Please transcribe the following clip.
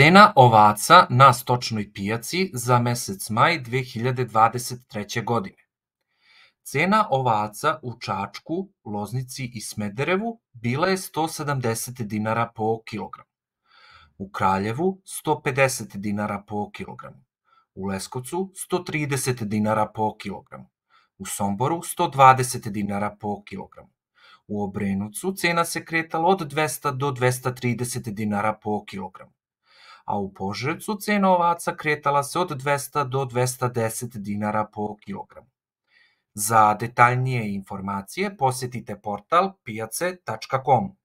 Cena ovaca na stočnoj pijaci za mesec maj 2023. godine. Cena ovaca u Čačku, Loznici i Smederevu bila je 170 dinara po kilogramu. U Kraljevu 150 dinara po kilogramu. U Leskovcu 130 dinara po kilogramu. U Somboru 120 dinara po kilogramu. U Obrenucu cena se kretala od 200 do 230 dinara po kilogramu a u Požarevcu cena ovaca kretala se od 200 do 210 dinara po kilogramu. Za detaljnije informacije posetite portal pijace.com.